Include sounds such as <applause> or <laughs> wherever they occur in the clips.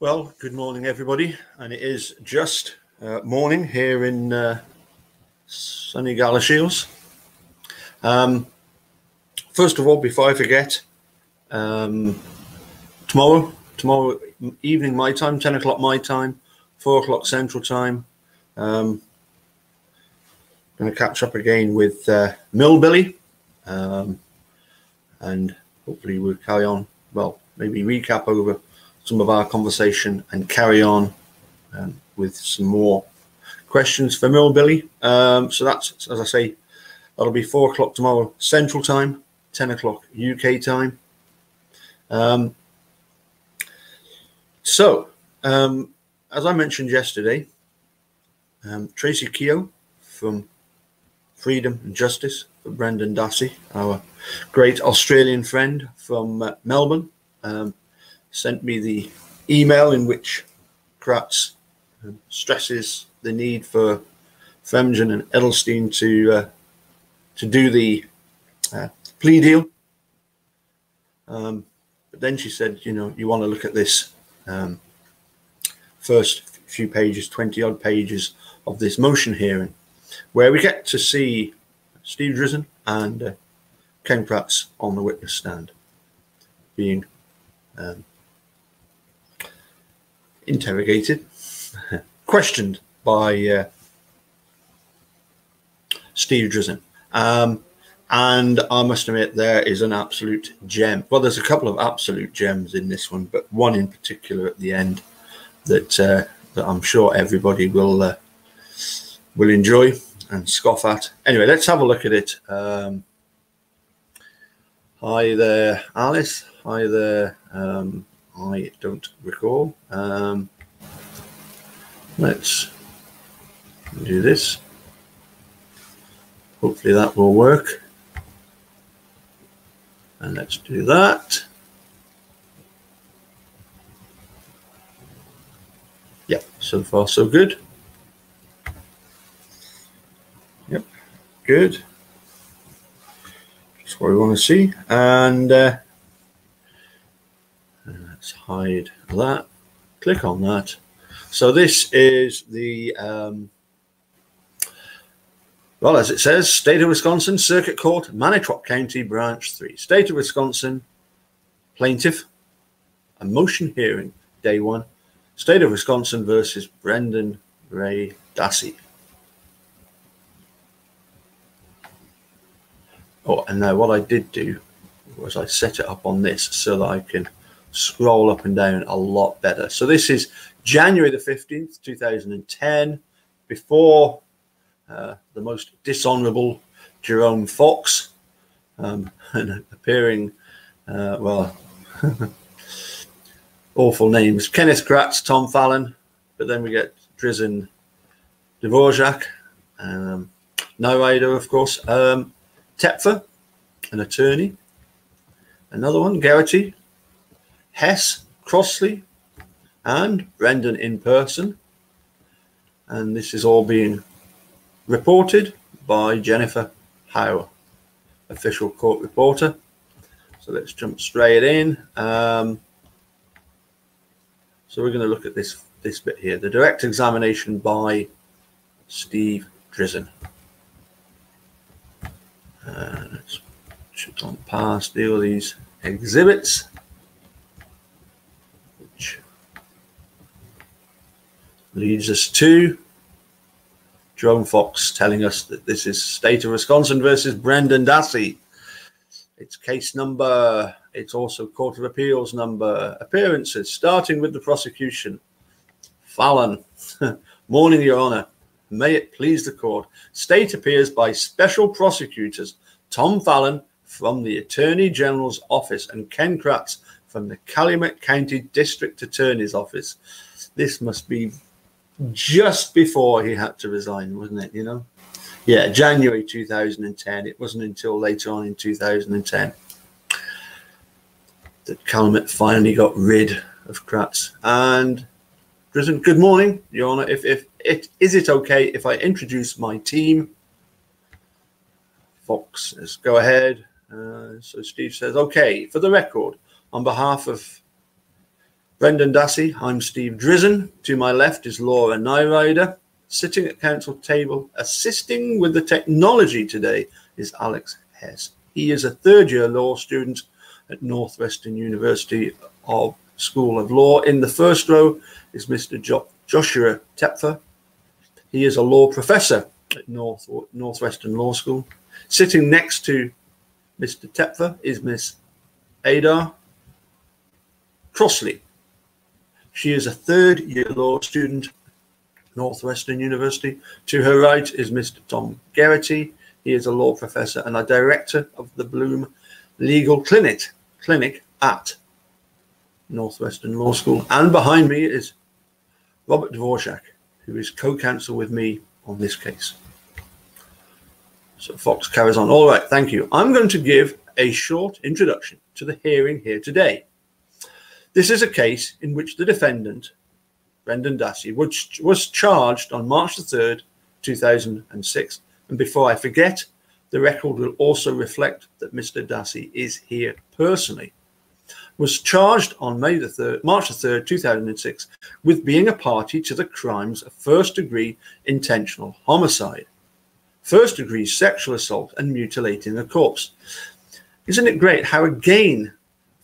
Well, good morning, everybody. And it is just uh, morning here in uh, sunny Galashiels. Um, first of all, before I forget, um, tomorrow, tomorrow evening my time, 10 o'clock my time, 4 o'clock central time, um, going to catch up again with uh, Millbilly. Um, and hopefully we'll carry on, well, maybe recap over some of our conversation and carry on um, with some more questions for Millbilly. Um, so that's, as I say, that'll be four o'clock tomorrow Central Time, 10 o'clock UK time. Um, so, um, as I mentioned yesterday, um, Tracy Keogh from Freedom and Justice for Brendan Dassey, our great Australian friend from uh, Melbourne, um, sent me the email in which Kratz uh, stresses the need for Fremgen and Edelstein to uh, to do the uh, plea deal. Um, but then she said, you know, you want to look at this um, first few pages, 20 odd pages of this motion hearing, where we get to see Steve Drizin and uh, Ken Kratz on the witness stand being um, interrogated, questioned by uh, Steve Drizin. Um, and I must admit, there is an absolute gem. Well, there's a couple of absolute gems in this one, but one in particular at the end that uh, that I'm sure everybody will uh, will enjoy and scoff at. Anyway, let's have a look at it. Um, hi there, Alice. Hi there, um, I don't recall. Um, let's do this. Hopefully that will work. And let's do that. Yep, so far so good. Yep, good. That's what we want to see. And uh, let's hide that. Click on that. So this is the, um, well, as it says, State of Wisconsin Circuit Court, Manitowoc County, Branch 3. State of Wisconsin, plaintiff, a motion hearing, day one. State of Wisconsin versus Brendan Ray Dassey. Oh, and now what I did do was I set it up on this so that I can scroll up and down a lot better. So this is January the 15th, 2010, before uh, the most dishonorable Jerome Fox um, <laughs> and appearing, uh, well, <laughs> awful names. Kenneth Kratz, Tom Fallon, but then we get Drizin Dvorak, um, Nirider, of course, um, Tepfer, an attorney, another one, Geraghty, Hess, Crossley, and Brendan in person. And this is all being reported by Jennifer Howe, official court reporter. So let's jump straight in. Um, so we're going to look at this this bit here, the direct examination by Steve Drizin. Uh, let's shoot on past all these exhibits. Leads us to Jerome Fox telling us that this is State of Wisconsin versus Brendan Dassey. It's case number, it's also Court of Appeals number, appearances, starting with the prosecution. Fallon, <laughs> morning, Your Honor. May it please the court. State appears by special prosecutors Tom Fallon from the Attorney General's office and Ken Kratz from the Calumet County District Attorney's office. This must be just before he had to resign, wasn't it? You know, yeah, January 2010. It wasn't until later on in 2010 that Calumet finally got rid of Kratz. And Drizin, good morning, Your Honor. If if it is it okay if I introduce my team? Fox says, go ahead. Uh, so Steve says, okay, for the record, on behalf of Brendan Dassey, I'm Steve Drizin. To my left is Laura Nirider. Sitting at council table, assisting with the technology today, is Alex Hess. He is a third year law student at Northwestern University of School of Law. In the first row is Mr. Jo- Joshua Tepfer. He is a law professor at North Northwestern Law School. Sitting next to Mr. Tepfer is Miss Ada Crossley. She is a third year law student Northwestern University. To her right is Mr. Tom Geraghty. He is a law professor and a director of the Bluhm Legal Clinic, clinic at Northwestern Law School. And behind me is Robert Dvorak, who is co-counsel with me on this case. So Fox carries on. All right, thank you. I'm going to give a short introduction to the hearing here today. This is a case in which the defendant, Brendan Dassey, was, was charged on March the 3rd, 2006. And before I forget, the record will also reflect that Mr. Dassey is here personally. Was charged on May the 3rd, March the 3rd, 2006, with being a party to the crimes of first degree intentional homicide, first degree sexual assault, and mutilating a corpse. Isn't it great how, again,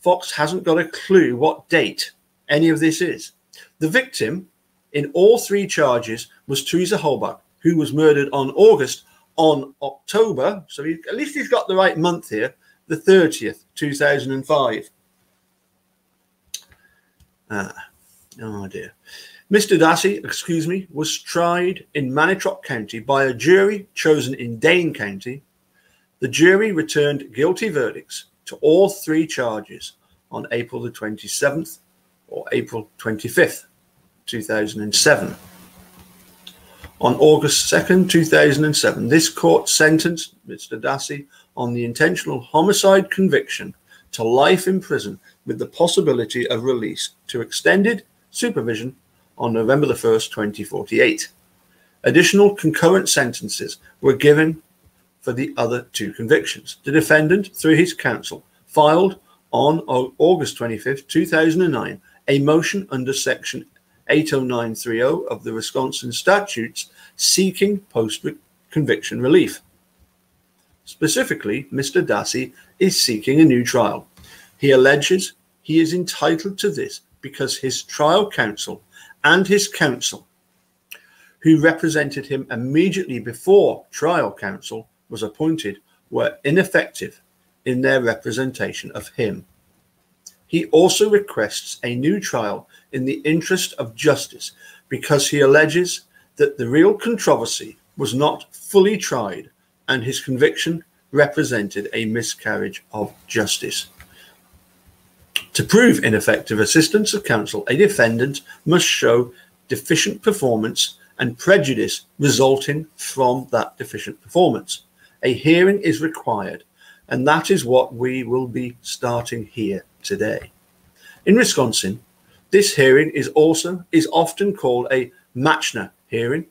Fox hasn't got a clue what date any of this is. The victim in all three charges was Teresa Halbach, who was murdered on August, on October, so he, at least he's got the right month here, the 30th, 2005. Ah, oh dear. Mr. Dassey, excuse me, was tried in Manitowoc County by a jury chosen in Dane County. The jury returned guilty verdicts to all three charges on April the 27th or April 25th, 2007. On August 2nd, 2007, this court sentenced Mr. Dassey on the intentional homicide conviction to life in prison with the possibility of release to extended supervision on November the 1st, 2048. Additional concurrent sentences were given for the other two convictions. The defendant, through his counsel, filed on August 25th, 2009, a motion under Section 80930 of the Wisconsin statutes seeking post conviction relief. Specifically, Mr. Dassey is seeking a new trial. He alleges he is entitled to this because his trial counsel and his counsel, who represented him immediately before trial counsel, was appointed were ineffective in their representation of him. He also requests a new trial in the interest of justice because he alleges that the real controversy was not fully tried and his conviction represented a miscarriage of justice. To prove ineffective assistance of counsel, a defendant must show deficient performance and prejudice resulting from that deficient performance a hearing is required, and that is what we will be starting here today. In Wisconsin, this hearing is also is often called a Machner hearing,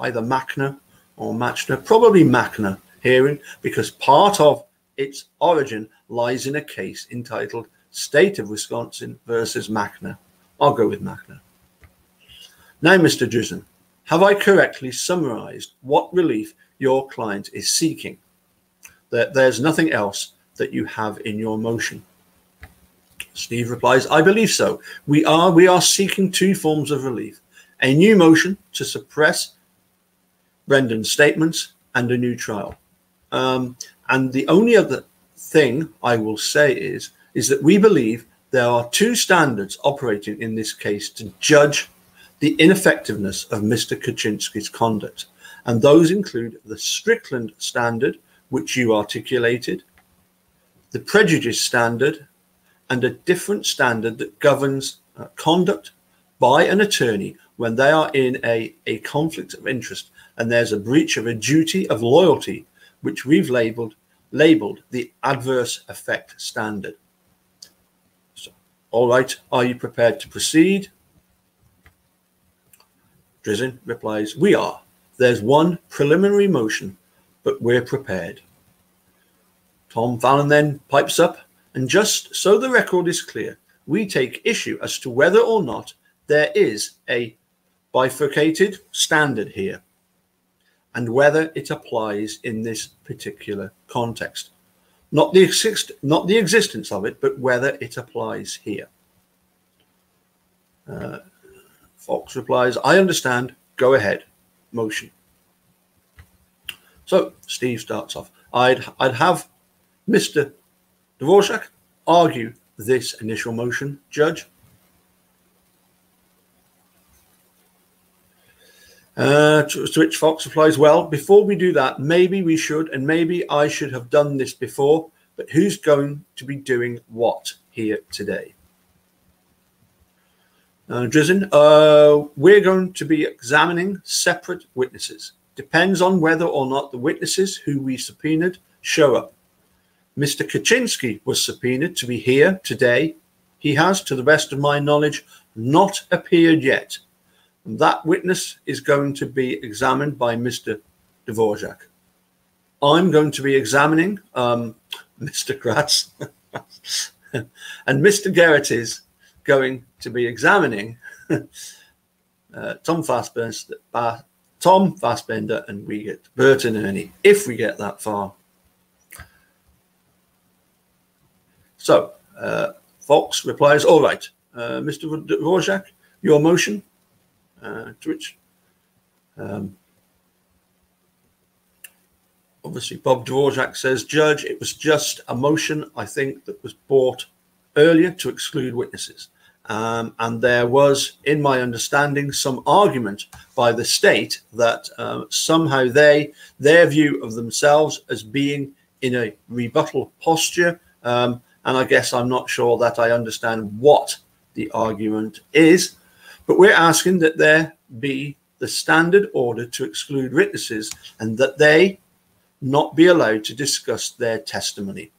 either Machner or Machner, probably Machner hearing, because part of its origin lies in a case entitled State of Wisconsin versus Machner. I'll go with Machner. Now, Mr. Drizin, have I correctly summarized what relief your client is seeking. That there's nothing else that you have in your motion. Steve replies, I believe so. We are we are seeking two forms of relief. A new motion to suppress Brendan's statements and a new trial. Um, and the only other thing I will say is is that we believe there are two standards operating in this case to judge the ineffectiveness of Mr. Kachinsky's conduct and those include the Strickland standard, which you articulated, the prejudice standard, and a different standard that governs uh, conduct by an attorney when they are in a, a conflict of interest and there's a breach of a duty of loyalty, which we've labeled labeled the adverse effect standard. So, all right, are you prepared to proceed? Drizin replies, We are. There's one preliminary motion, but we're prepared. Tom Fallon then pipes up, and just so the record is clear, we take issue as to whether or not there is a bifurcated standard here and whether it applies in this particular context. Not the, exist not the existence of it, but whether it applies here. Uh, Fox replies, I understand. Go ahead. Motion. So Steve starts off. I'd I'd have Mr. Dvorak argue this initial motion, Judge. Uh, which Fox replies, Well, before we do that, maybe we should, and maybe I should have done this before, but who's going to be doing what here today? Uh, Drizin, uh, we're going to be examining separate witnesses. Depends on whether or not the witnesses who we subpoenaed show up. Mr. Kachinsky was subpoenaed to be here today. He has, to the best of my knowledge, not appeared yet. And that witness is going to be examined by Mr. Dvorak. I'm going to be examining um, <laughs> Mr. Kratz, <laughs> and Mr. Is going to be examining <laughs> uh, Tom Fassbender, uh, Tom Fassbender, and we get Burton Ernie if we get that far. So uh, Fox replies, "All right, uh, Mr. Dvorak, your motion." Uh, to which um, obviously Bob Dvorak says, Judge, it was just a motion, I think, that was brought earlier to exclude witnesses. Um, and there was, in my understanding, some argument by the state that uh, somehow they, their view of themselves as being in a rebuttal posture. Um, and I guess I'm not sure that I understand what the argument is, but we're asking that there be the standard order to exclude witnesses and that they not be allowed to discuss their testimony.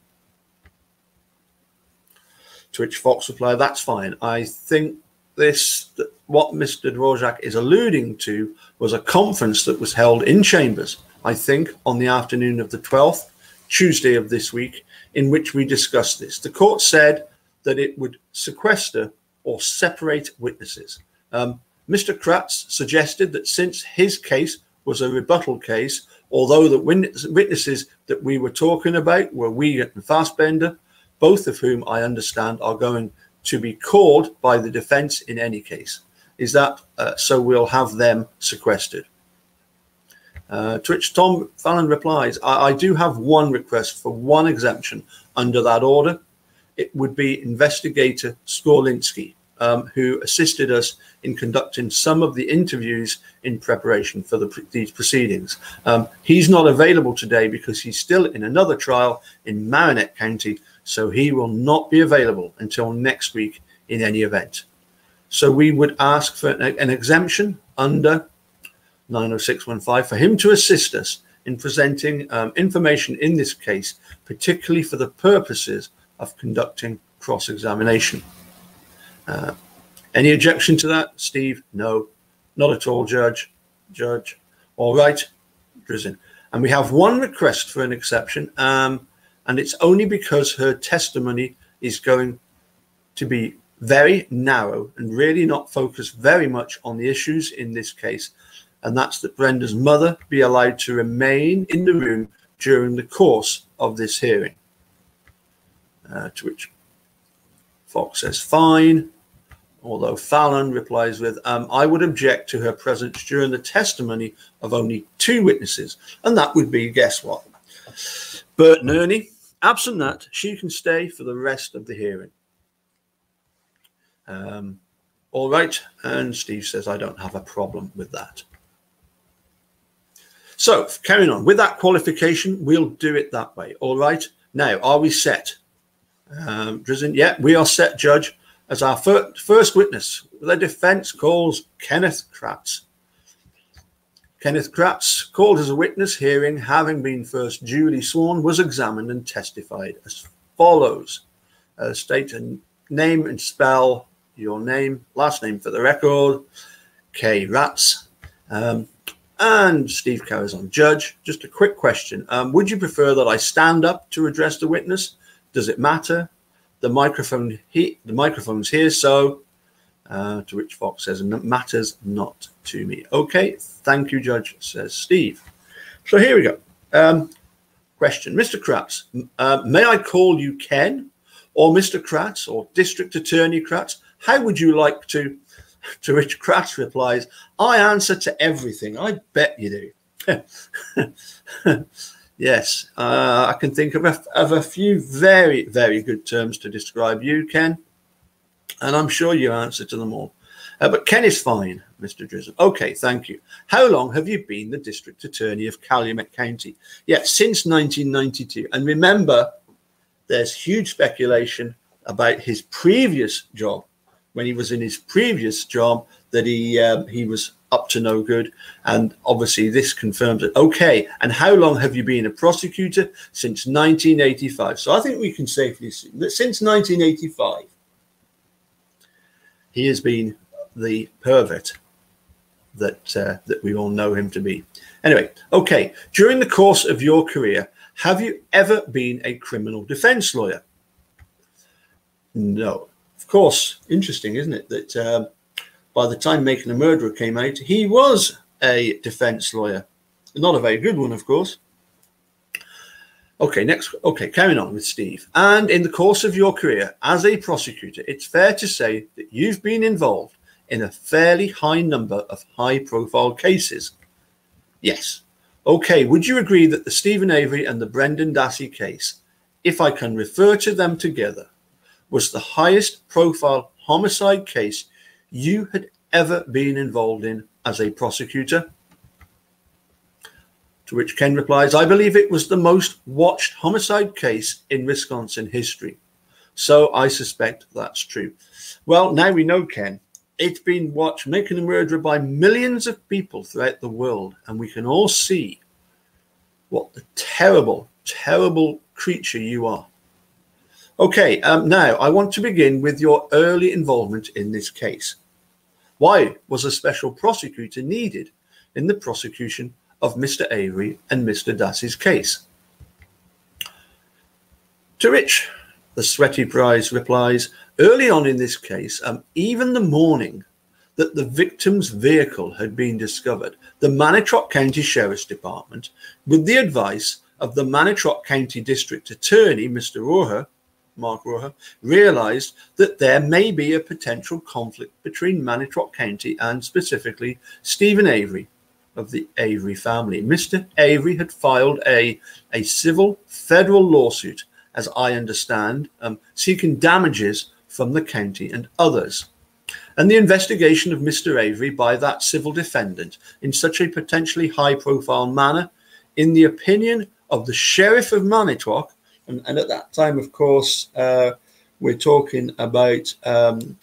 To which Fox replied, That's fine. I think this, what Mr. Dvorak is alluding to, was a conference that was held in chambers, I think, on the afternoon of the 12th, Tuesday of this week, in which we discussed this. The court said that it would sequester or separate witnesses. Um, Mr. Kratz suggested that since his case was a rebuttal case, although the witnesses that we were talking about were Wiegand and Fassbender, both of whom I understand are going to be called by the defense in any case. Is that uh, so? We'll have them sequestered. Uh, to which Tom Fallon replies, I, I do have one request for one exemption under that order. It would be investigator Skorlinski, um, who assisted us in conducting some of the interviews in preparation for the, these proceedings. Um, he's not available today because he's still in another trial in Marinette County, so he will not be available until next week in any event. So we would ask for an, exemption under 90615 for him to assist us in presenting um, information in this case, particularly for the purposes of conducting cross-examination. Uh, any objection to that, Steve? No, not at all, Judge. Judge. All right, Drizin. And we have one request for an exception, um, and it's only because her testimony is going to be very narrow and really not focused very much on the issues in this case. And that's that Brenda's mother be allowed to remain in the room during the course of this hearing. Uh, to which Fox says, fine although Fallon replies with, um, I would object to her presence during the testimony of only two witnesses. And that would be, guess what? Bert Nerney. Absent that, she can stay for the rest of the hearing. Um, all right. And Steve says, I don't have a problem with that. So, carrying on with that qualification, we'll do it that way. All right. Now, are we set? Um, Drizin, yeah, we are set, Judge as our fir first witness. The defense calls Kenneth Kratz. Kenneth Kratz, called as a witness hearing, having been first duly sworn, was examined and testified as follows. Uh, state and name and spell your name, last name for the record, K. Ratz. Um, and Steve carries on. Judge, just a quick question. Um, would you prefer that I stand up to address the witness? Does it matter? the microphone he the microphone's here, so uh, to which Fox says, matters not to me. Okay, thank you, Judge, says Steve. So here we go. Um, question, Mr. Kratz, uh, may I call you Ken or Mr. Kratz or District Attorney Kratz? How would you like to? <laughs> To which Kratz replies, I answer to everything. I bet you do. <laughs> yes, uh, I can think of a, of a few very, very good terms to describe you, Ken and I'm sure you answer to them all. Uh, but Ken is fine, Mr. Drizzle. Okay, thank you. How long have you been the district attorney of Calumet County? Yeah, since 1992. And remember, there's huge speculation about his previous job. When he was in his previous job, that he um, he was up to no good, and obviously this confirms it. Okay, and how long have you been a prosecutor? Since 1985. So I think we can safely assume that since 1985 he has been the pervert that uh, that we all know him to be. Anyway, okay. During the course of your career, have you ever been a criminal defense lawyer? No. Of course, interesting, isn't it? That um, by the time Making a Murderer came out, he was a defense lawyer. Not a very good one, of course. Okay, next. Okay, carrying on with Steve. And in the course of your career as a prosecutor, it's fair to say that you've been involved in a fairly high number of high profile cases. Yes. Okay, would you agree that the Steven Avery and the Brendan Dassey case, if I can refer to them together, was the highest profile homicide case you had ever been involved in as a prosecutor? To which Ken replies, I believe it was the most watched homicide case in Wisconsin history. So I suspect that's true. Well, now we know, Ken, it's been watched, making a murderer by millions of people throughout the world. And we can all see what the terrible, terrible creature you are. Okay, um, now I want to begin with your early involvement in this case. Why was a special prosecutor needed in the prosecution of Mr. Avery and Mr. Dassey's case. To which the sweaty prize replies, early on in this case, um, even the morning that the victim's vehicle had been discovered, the Manitowoc County Sheriff's Department, with the advice of the Manitowoc County District Attorney, Mr. Rohrer, Mark Rohrer, realized that there may be a potential conflict between Manitowoc County and specifically Steven Avery, of the Avery family. Mr. Avery had filed a, a civil federal lawsuit, as I understand, um, seeking damages from the county and others. And the investigation of Mr. Avery by that civil defendant in such a potentially high profile manner, in the opinion of the sheriff of Manitowoc, and, and at that time, of course, uh, we're talking about um,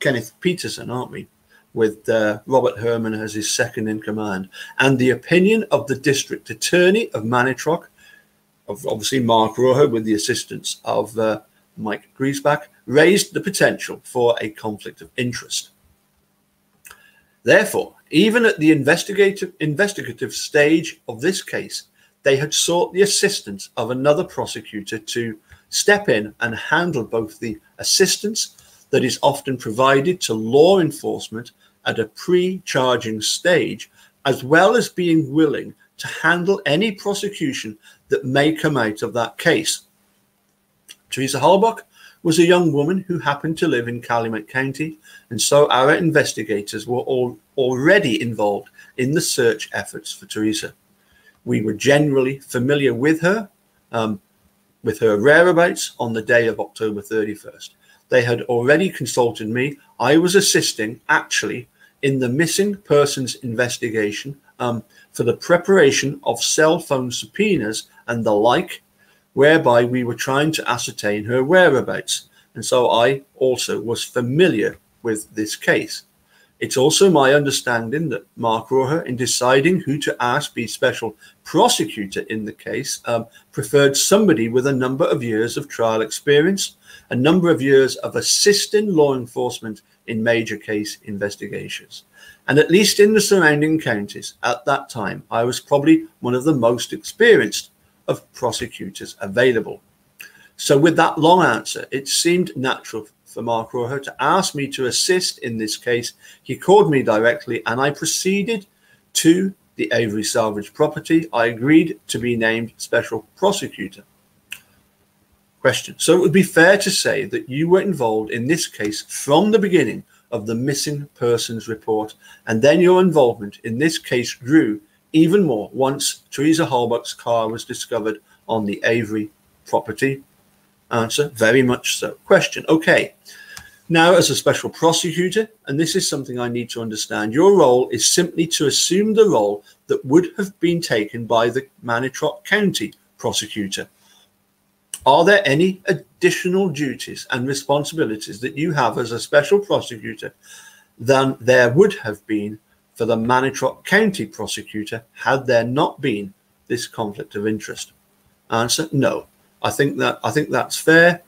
Kenneth Petersen, aren't we? With uh, Robert Hermann as his second in command, and the opinion of the district attorney of Manitowoc, of obviously Mark Rohrer, with the assistance of uh, Mike Griesbach, raised the potential for a conflict of interest. Therefore, even at the investigative investigative stage of this case, they had sought the assistance of another prosecutor to step in and handle both the assistance that is often provided to law enforcement at a pre charging stage, as well as being willing to handle any prosecution that may come out of that case. Teresa Halbach was a young woman who happened to live in Calumet County, and so our investigators were all already involved in the search efforts for Teresa. We were generally familiar with her, um, with her whereabouts on the day of October 31st. They had already consulted me. I was assisting, actually, in the missing persons investigation um, for the preparation of cell phone subpoenas and the like, whereby we were trying to ascertain her whereabouts. And so I also was familiar with this case. It's also my understanding that Mark Rohrer, in deciding who to ask be special prosecutor in the case, um, preferred somebody with a number of years of trial experience, a number of years of assisting law enforcement in major case investigations. And at least in the surrounding counties at that time, I was probably one of the most experienced of prosecutors available. So, with that long answer, it seemed natural for Mark Rojo to ask me to assist in this case. He called me directly and I proceeded to the Avery salvage property. I agreed to be named special prosecutor. Question. So it would be fair to say that you were involved in this case from the beginning of the missing persons report, and then your involvement in this case grew even more once Teresa Halbach's car was discovered on the Avery property. Answer. Very much so. Question. Okay. Now, as a special prosecutor, and this is something I need to understand, your role is simply to assume the role that would have been taken by the Manitowoc County prosecutor. Are there any additional duties and responsibilities that you have as a special prosecutor than there would have been for the Manitowoc County prosecutor had there not been this conflict of interest? Answer: No. I think that I think that's fair.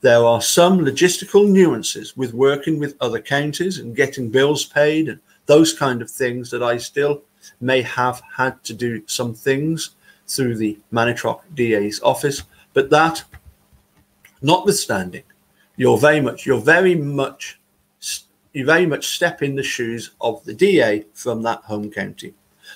There are some logistical nuances with working with other counties and getting bills paid and those kind of things that I still may have had to do some things through the Manitowoc DA's office. But that, notwithstanding, you're very much, you're very much, you very much step in the shoes of the DA from that home county.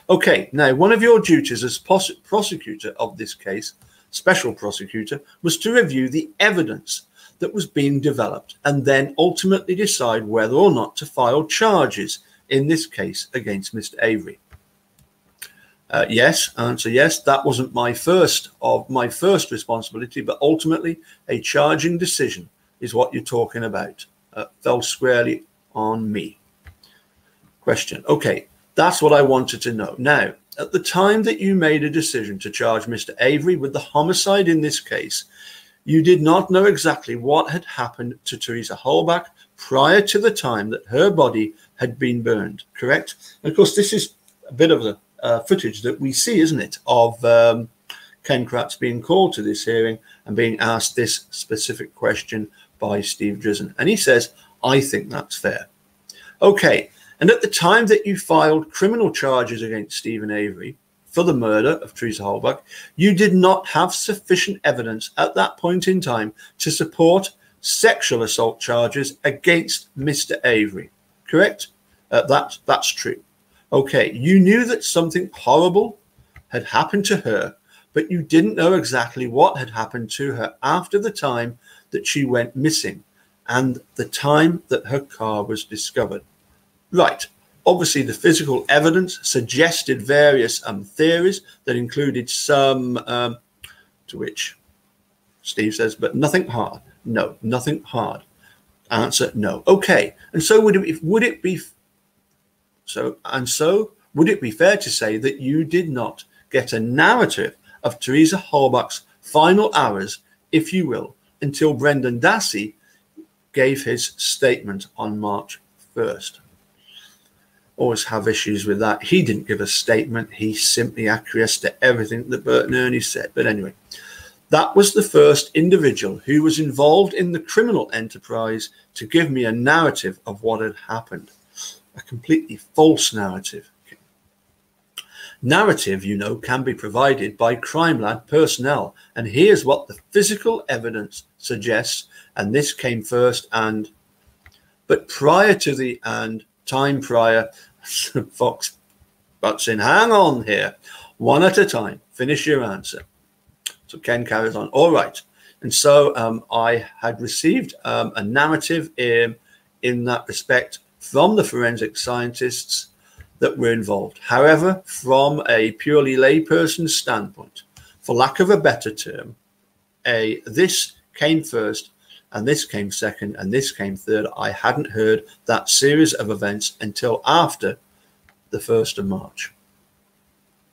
Okay, now one of your duties as prosecutor of this case, special prosecutor, was to review the evidence that was being developed and then ultimately decide whether or not to file charges in this case against Mr. Avery. Uh, yes, answer yes. That wasn't my first of my first responsibility, but ultimately a charging decision is what you're talking about. Uh, fell squarely on me. Question. Okay, that's what I wanted to know. Now, at the time that you made a decision to charge Mr. Avery with the homicide in this case, you did not know exactly what had happened to Teresa Halbach prior to the time that her body had been burned, correct? And of course, this is a bit of the uh, footage that we see, isn't it, of um, Ken Kratz being called to this hearing and being asked this specific question by Steve Drizin. And he says, I think that's fair. Okay. And at the time that you filed criminal charges against Steven Avery, for the murder of Teresa Halbach, you did not have sufficient evidence at that point in time to support sexual assault charges against Mr. Avery. Correct? Uh, that, that's true. Okay, you knew that something horrible had happened to her, but you didn't know exactly what had happened to her after the time that she went missing and the time that her car was discovered. Right. Obviously, the physical evidence suggested various um, theories that included some um, to which Steve says, but nothing hard. No, nothing hard. Answer: No. Okay. And so would it would it be so and so would it be fair to say that you did not get a narrative of Teresa Halbach's final hours, if you will, until Brendan Dassey gave his statement on March 1st? always have issues with that. He didn't give a statement. He simply acquiesced to everything that Bert and Ernie said. But anyway, that was the first individual who was involved in the criminal enterprise to give me a narrative of what had happened. A completely false narrative. Narrative, you know, can be provided by Crime Lab personnel. And here's what the physical evidence suggests. And this came first and but prior to the and time prior <laughs> Fox butts in. Hang on here. One at a time. Finish your answer. So Ken carries on. All right. And so um, I had received um, a narrative in, in that respect from the forensic scientists that were involved. However, from a purely layperson's standpoint, for lack of a better term, a this came first and this came second, and this came third. I hadn't heard that series of events until after the 1st of March.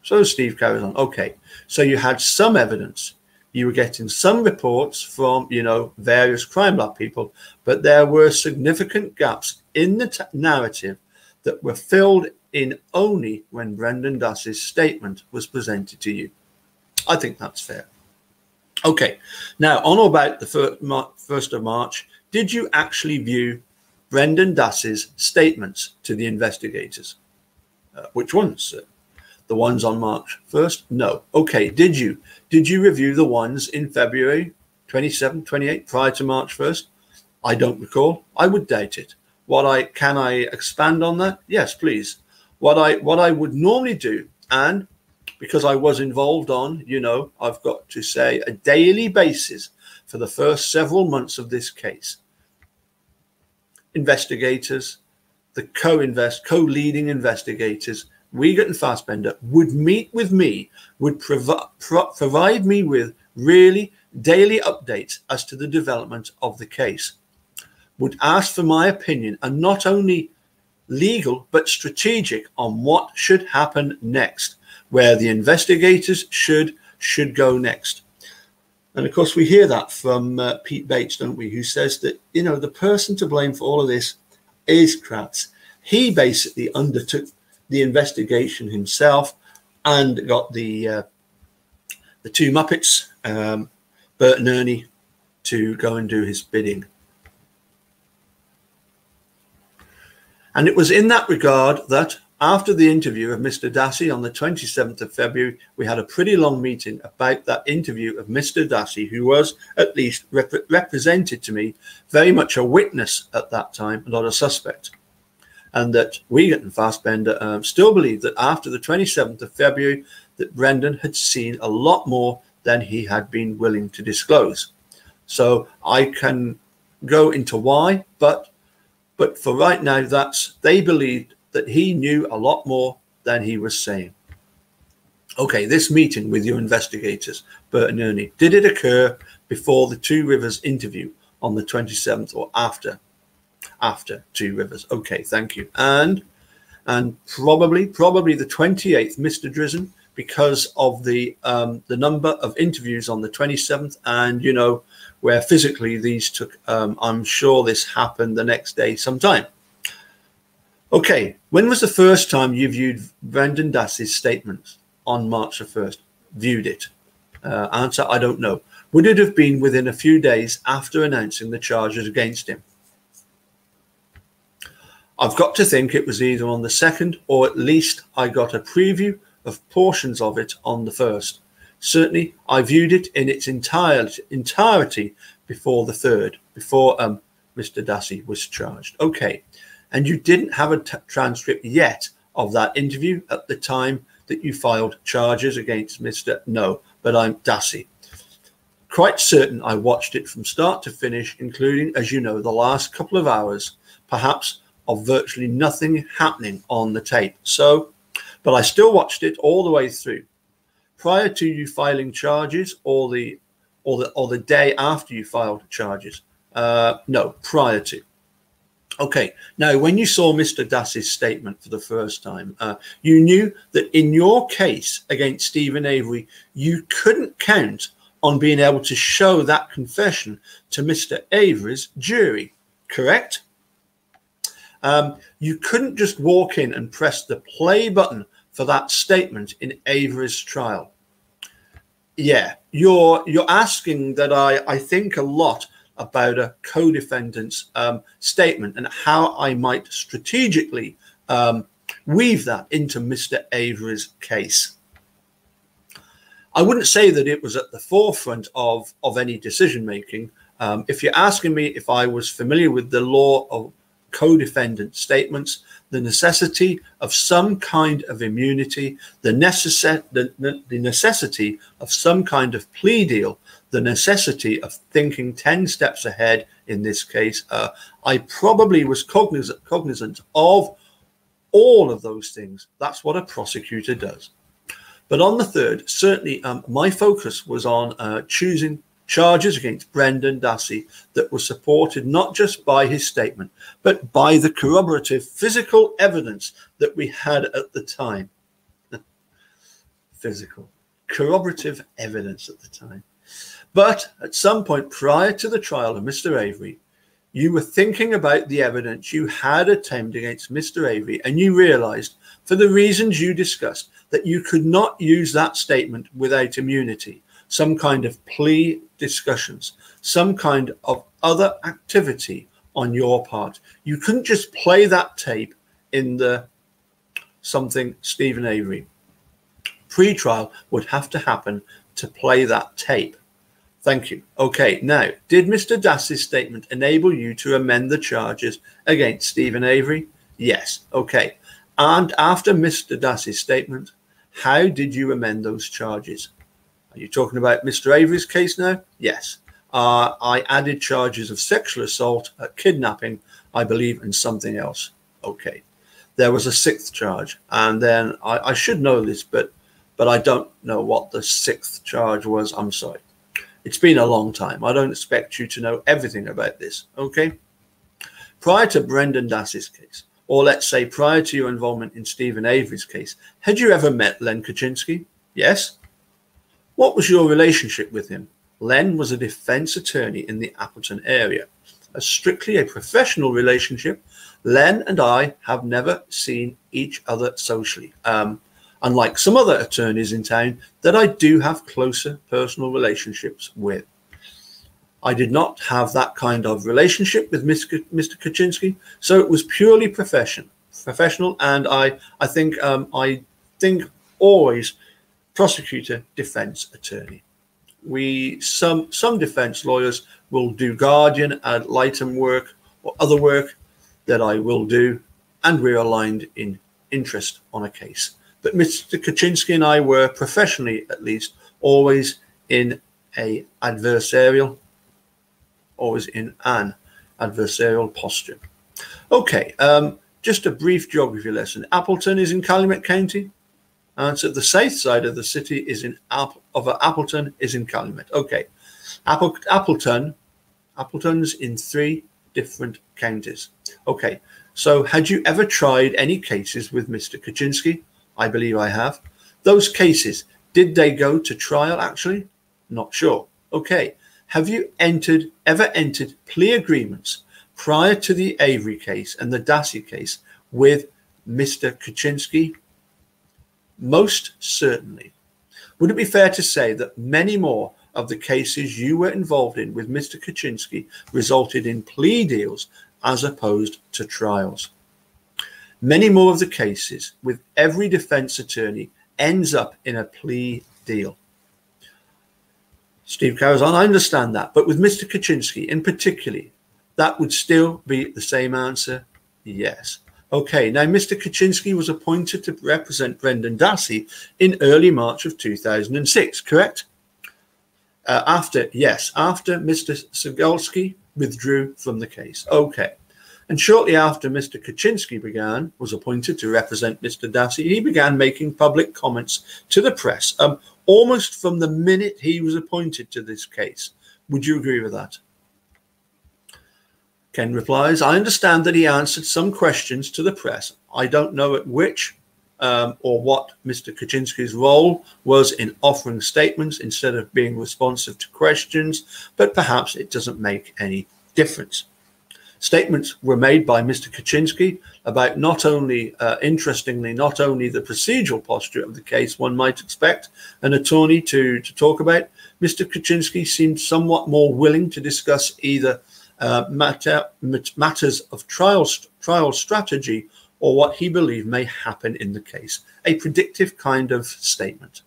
So Steve carries on. Okay, so you had some evidence. You were getting some reports from, you know, various crime lab people, but there were significant gaps in the narrative that were filled in only when Brendan Dassey's statement was presented to you. I think that's fair. Okay, now on or about the 1st of March, did you actually view Brendan Dassey's statements to the investigators? Uh, which ones? The ones on March 1st? No. Okay, did you? Did you review the ones in February 27, 28, prior to March 1st? I don't recall. I would date it. What I can I expand on that? Yes, please. What I what I would normally do, and because I was involved on, you know, I've got to say a daily basis for the first several months of this case. Investigators, the co-invest, co-leading investigators, Wiegert and Fassbender would meet with me, would pro- provide me with really daily updates as to the development of the case, would ask for my opinion and not only legal but strategic on what should happen next, where the investigators should should go next. And of course, we hear that from uh, Pete Bates, don't we? Who says that you know the person to blame for all of this is Kratz. He basically undertook the investigation himself and got the uh, the two Muppets, um, Bert and Ernie, to go and do his bidding. And it was in that regard that after the interview of Mr. Dassey on the 27th of February, we had a pretty long meeting about that interview of Mr. Dassey, who was at least rep- represented to me very much a witness at that time, not a suspect. And that Wiegert and Fassbender um, still believe that after the 27th of February, that Brendan had seen a lot more than he had been willing to disclose. So I can go into why, but but for right now, that's they believed that he knew a lot more than he was saying. Okay, this meeting with your investigators, Bert and Ernie, did it occur before the Two Rivers interview on the 27th or after? After Two Rivers. Okay, thank you. And and probably, probably the 28th, Mr. Drizin, because of the um, the number of interviews on the 27th, and you know where physically these took. Um, I'm sure this happened the next day sometime. Okay, when was the first time you viewed Brendan Dassey's statements on March the 1st? Viewed it? Uh, answer, I don't know. Would it have been within a few days after announcing the charges against him? I've got to think it was either on the second or at least I got a preview of portions of it on the first. Certainly, I viewed it in its entire, entirety before the third, before um, Mr. Dassey was charged. Okay, and you didn't have a transcript yet of that interview at the time that you filed charges against Mr. No, but I'm Dassey. Quite certain I watched it from start to finish, including, as you know, the last couple of hours, perhaps of virtually nothing happening on the tape. So, but I still watched it all the way through. Prior to you filing charges or the or the or the day after you filed charges? Uh, no, prior to. Okay, now when you saw Mr. Dassey's statement for the first time, uh, you knew that in your case against Steven Avery, you couldn't count on being able to show that confession to Mr. Avery's jury, correct? Um, you couldn't just walk in and press the play button for that statement in Avery's trial. Yeah, you're you're asking that I I think a lot about a co-defendant's um, statement and how I might strategically um, weave that into Mr. Avery's case. I wouldn't say that it was at the forefront of, of any decision making. Um, if you're asking me if I was familiar with the law of co-defendant statements, the necessity of some kind of immunity, the, necess- the, the necessity of some kind of plea deal the necessity of thinking 10 steps ahead in this case. Uh, I probably was cognizant, cognizant of all of those things. That's what a prosecutor does. But on the third, certainly um, my focus was on uh, choosing charges against Brendan Dassey that were supported not just by his statement, but by the corroborative physical evidence that we had at the time. <laughs> physical, corroborative evidence at the time. But at some point prior to the trial of Mr. Avery, you were thinking about the evidence you had obtained against Mr. Avery, and you realized, for the reasons you discussed, that you could not use that statement without immunity, some kind of plea discussions, some kind of other activity on your part. You couldn't just play that tape in the something Steven Avery. Pre trial would have to happen to play that tape Thank you. Okay, now, did Mr. Dassey's statement enable you to amend the charges against Steven Avery? Yes. Okay. And after Mr. Dassey's statement, how did you amend those charges? Are you talking about Mr. Avery's case now? Yes. Uh, I added charges of sexual assault, uh, kidnapping, I believe, and something else. Okay. There was a sixth charge, and then I, I should know this, but but I don't know what the sixth charge was. I'm sorry. It's been a long time. I don't expect you to know everything about this. Okay. Prior to Brendan Dassey's case, or let's say prior to your involvement in Steven Avery's case, had you ever met Len Kachinsky? Yes. What was your relationship with him? Len was a defense attorney in the Appleton area. A strictly a professional relationship, Len and I have never seen each other socially. Um, unlike some other attorneys in town that I do have closer personal relationships with. I did not have that kind of relationship with Mr. Kachinsky, so it was purely profession, professional, and I I think um, I think always prosecutor, defense attorney. We some some defense lawyers will do guardian ad litem work or other work that I will do, and we're aligned in interest on a case. But Mr. Kachinsky and I were professionally, at least, always in a adversarial always in an adversarial posture. Okay, um, just a brief geography lesson. Appleton is in Calumet County. And so the south side of the city is in App of Appleton is in Calumet. Okay, Apple, Appleton, Appleton's in three different counties. Okay, so had you ever tried any cases with Mr. Kachinsky? I believe I have. Those cases, did they go to trial actually? Not sure. Okay, have you entered ever entered plea agreements prior to the Avery case and the Dassey case with Mr. Kachinsky? Most certainly. Would it be fair to say that many more of the cases you were involved in with Mr. Kachinsky resulted in plea deals as opposed to trials? Many more of the cases with every defense attorney ends up in a plea deal. Steve carries. I understand that. But with Mr. Kachinsky in particular, that would still be the same answer. Yes. Okay, now Mr. Kachinsky was appointed to represent Brendan Dassey in early March of 2006, correct? Uh, after, yes, after Mr. Sczygelski withdrew from the case. Okay. And shortly after Mr. Kachinsky began, was appointed to represent Mr. Dassey, he began making public comments to the press um, almost from the minute he was appointed to this case. Would you agree with that? Ken replies, I understand that he answered some questions to the press. I don't know at which um, or what Mr. Kachinsky's role was in offering statements instead of being responsive to questions, but perhaps it doesn't make any difference. Statements were made by Mr. Kachinsky about not only, uh, interestingly, not only the procedural posture of the case one might expect an attorney to, to talk about. Mr. Kachinsky seemed somewhat more willing to discuss either uh, matter, matters of trial, trial strategy or what he believed may happen in the case, a predictive kind of statement.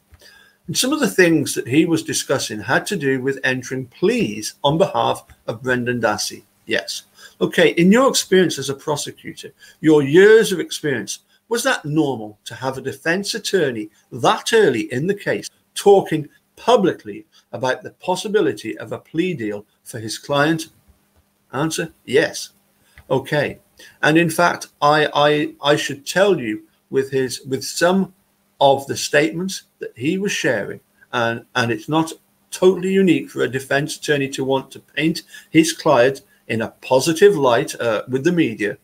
And some of the things that he was discussing had to do with entering pleas on behalf of Brendan Dassey. Yes, Okay, in your experience as a prosecutor, your years of experience, was that normal to have a defense attorney that early in the case talking publicly about the possibility of a plea deal for his client? Answer yes. Okay. And in fact, I, I, I should tell you with his with some of the statements that he was sharing, and, and it's not totally unique for a defense attorney to want to paint his client in a positive light uh, with the media.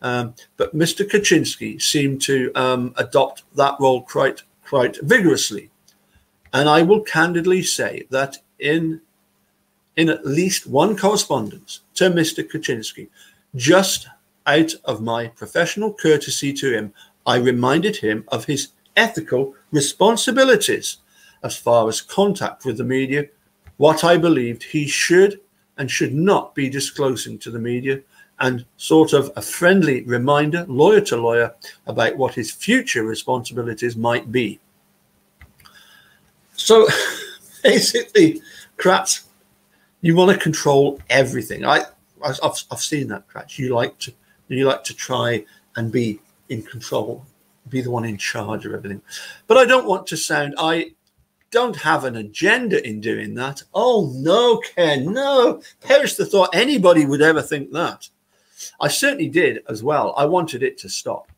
Um, but Mr. Kachinsky seemed to um, adopt that role quite quite vigorously. And I will candidly say that in in at least one correspondence to Mr. Kachinsky, just out of my professional courtesy to him, I reminded him of his ethical responsibilities as far as contact with the media, what I believed he should and should not be disclosing to the media, and sort of a friendly reminder, lawyer to lawyer, about what his future responsibilities might be. So <laughs> basically, Kratz You want to control everything. I, I've, I've seen that, Kratz. You like to you like to try and be in control, be the one in charge of everything. But I don't want to sound. I don't have an agenda in doing that. Oh no, Ken, no. Perish the thought anybody would ever think that. I certainly did as well. I wanted it to stop.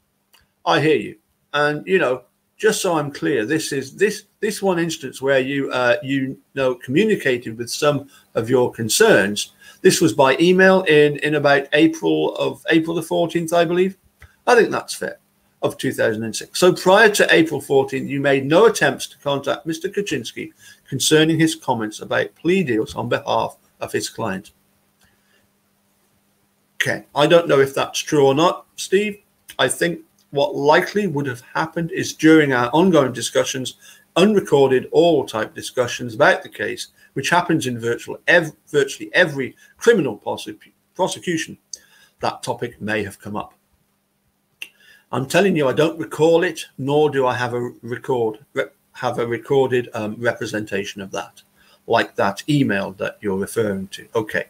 I hear you, and you know, just so I'm clear, this is this this one instance where you uh, you know communicated with some of your concerns. This was by email in in about April of April the 14th, I believe. I think that's fair of 2006. So prior to April 14th, you made no attempts to contact Mr. Kachinsky concerning his comments about plea deals on behalf of his client. Okay, I don't know if that's true or not, Steve. I think what likely would have happened is during our ongoing discussions, unrecorded oral type discussions about the case, which happens in virtual ev- virtually every criminal prosecution, that topic may have come up. I'm telling you, I don't recall it, nor do I have a record have a recorded um, representation of that, like that email that you're referring to. Okay.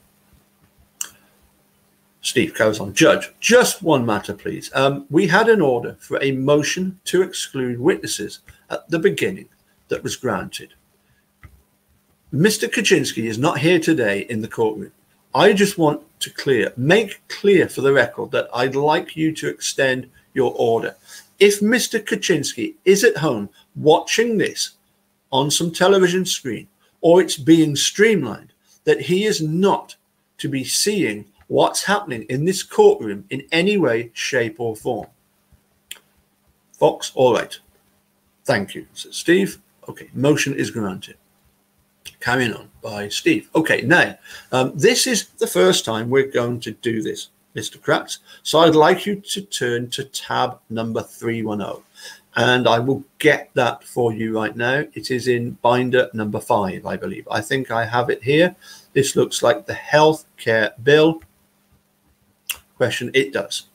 Steve on. Judge, just one matter, please. Um, we had an order for a motion to exclude witnesses at the beginning that was granted. Mr. Kachinsky is not here today in the courtroom. I just want to clear, make clear for the record that I'd like you to extend your order. If Mr. Kachinsky is at home watching this on some television screen or it's being streamlined, that he is not to be seeing what's happening in this courtroom in any way, shape, or form. Fox, all right. Thank you, So Steve. Okay, motion is granted. Carrying on by Steve. Okay, now, um, this is the first time we're going to do this. Mr. Kratz. So I'd like you to turn to tab number 310 and I will get that for you right now. It is in binder number five, I believe. I think I have it here. This looks like the health care bill. Question, it does.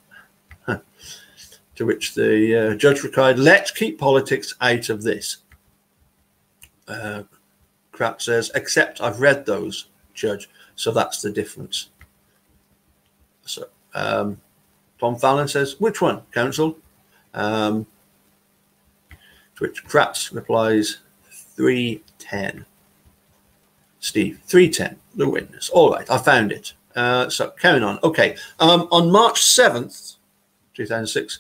To which the uh, judge replied, let's keep politics out of this. Uh, says, except I've read those, judge. So that's the difference. So um, Tom Fallon says, which one, counsel? Um, to which Kratz replies, 310. Steve, 310, the witness. All right, I found it. Uh, so carrying on. Okay. Um, on March 7th, 2006,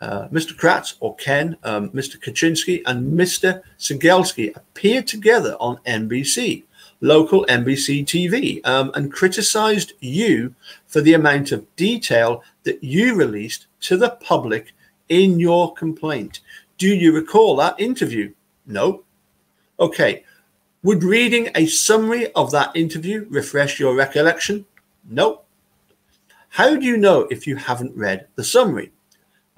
uh, Mr. Kratz or Ken, um, Mr. Kachinsky, and Mr. Sczygelski appeared together on NBC local NBC TV um, and criticized you for the amount of detail that you released to the public in your complaint. Do you recall that interview? No. Okay. Would reading a summary of that interview refresh your recollection? No. How do you know if you haven't read the summary?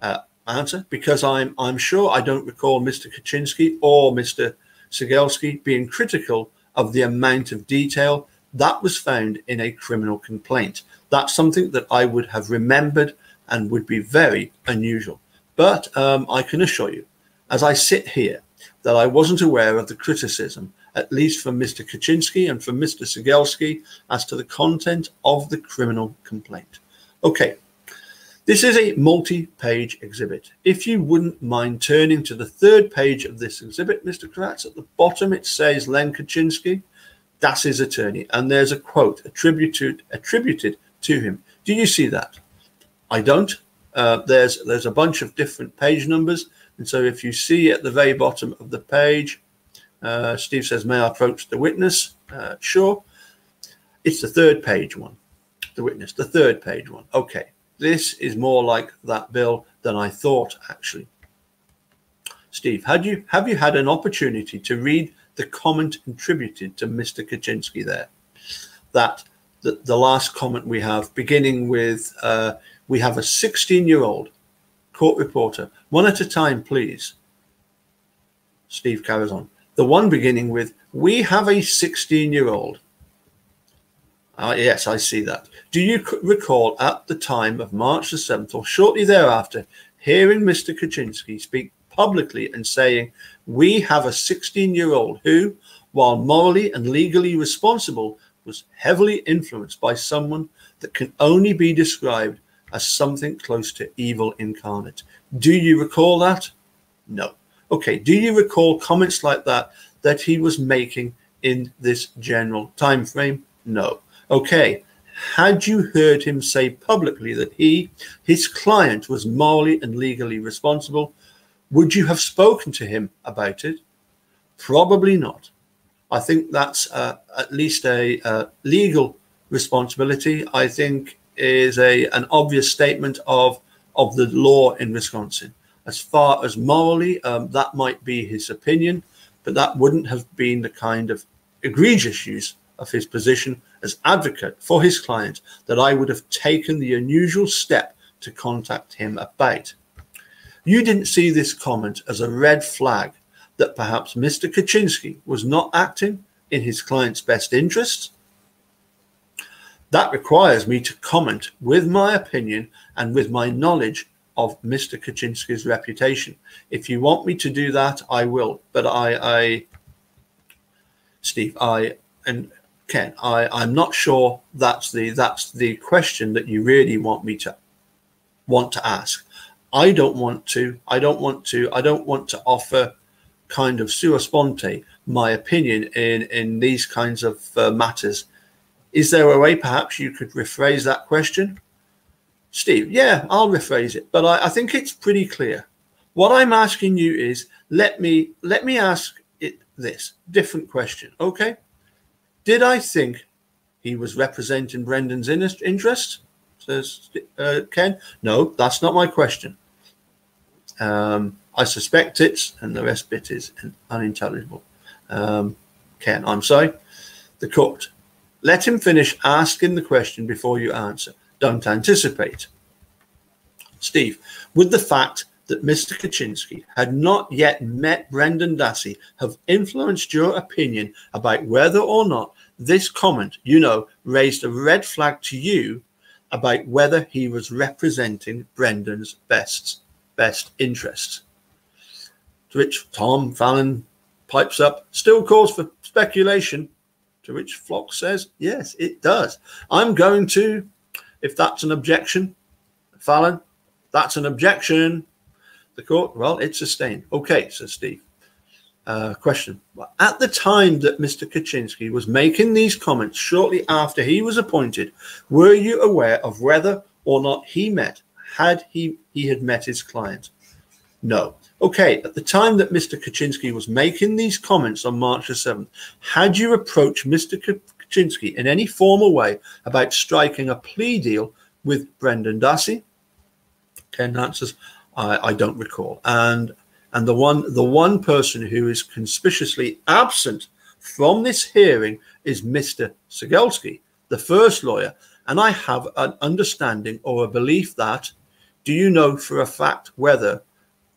Uh, answer: Because I'm I'm sure I don't recall Mr. Kachinsky or Mr. Sczygelski being critical of the amount of detail that was found in a criminal complaint. That's something that I would have remembered and would be very unusual. But um, I can assure you, as I sit here, that I wasn't aware of the criticism, at least from Mr. Kachinsky and from Mr. Sczygelski, as to the content of the criminal complaint. Okay, this is a multi-page exhibit. If you wouldn't mind turning to the third page of this exhibit, Mr. Kratz, at the bottom it says Len Kachinsky. That's his attorney. And there's a quote attributed attributed to him. Do you see that? I don't. Uh, there's there's a bunch of different page numbers. And so if you see at the very bottom of the page, uh, Steve says, may I approach the witness? Uh, sure. It's the third page one, the witness, the third page one. Okay. This is more like that bill than I thought, actually. Steve, had you have you had an opportunity to read the comment contributed to Mr. Kachinsky there? That the, the last comment we have, beginning with uh, we have a 16 year old court reporter. One at a time, please. Steve carries on. The one beginning with, we have a 16 year old. Uh, yes, I see that. Do you recall at the time of March the 7th or shortly thereafter hearing Mr. Kachinsky speak publicly and saying, We have a 16 year old who, while morally and legally responsible, was heavily influenced by someone that can only be described as something close to evil incarnate. Do you recall that? No. Okay, do you recall comments like that that he was making in this general time frame? No. Okay, had you heard him say publicly that he, his client, was morally and legally responsible, would you have spoken to him about it? Probably not. I think that's uh, at least a uh, legal responsibility. I think is a an obvious statement of of the law in Wisconsin. As far as morally, um, that might be his opinion, but that wouldn't have been the kind of egregious use of his position as advocate for his client that I would have taken the unusual step to contact him about. You didn't see this comment as a red flag that perhaps Mr. Kachinsky was not acting in his client's best interests? That requires me to comment with my opinion and with my knowledge of Mr. Kachinsky's reputation. If you want me to do that, I will. But I, I Steve, I and Ken, I, I'm not sure that's the that's the question that you really want me to want to ask. I don't want to. I don't want to. I don't want to offer kind of sua sponte my opinion in in these kinds of uh, matters. Is there a way perhaps you could rephrase that question? Steve, yeah, I'll rephrase it, but I, I think it's pretty clear. What I'm asking you is let me let me ask it this different question. Okay. Did I think he was representing Brendan's interest? Says uh, Ken. No, that's not my question. Um, I suspect it's, and the rest bit is unintelligible. Um, Ken, I'm sorry. The court. Let him finish asking the question before you answer. Don't anticipate. Steve, would the fact that Mr. Kachinsky had not yet met Brendan Dassey have influenced your opinion about whether or not this comment, you know, raised a red flag to you about whether he was representing Brendan's best best interests. To which Tom Fallon pipes up, still calls for speculation. To which Flock says, yes, it does. I'm going to, if that's an objection, Fallon, that's an objection. The court, well, it's sustained. Okay, says Steve. Uh, question. At the time that Mr. Kachinsky was making these comments shortly after he was appointed, were you aware of whether or not he met, had he, he had met his client? No. Okay, at the time that Mr. Kachinsky was making these comments on March the 7th, had you approached Mr. Kachinsky in any formal way about striking a plea deal with Brendan Dassey? Ken answers, I, I don't recall. And and the one the one person who is conspicuously absent from this hearing is Mr. Sczygelski, the first lawyer. And I have an understanding or a belief that do you know for a fact whether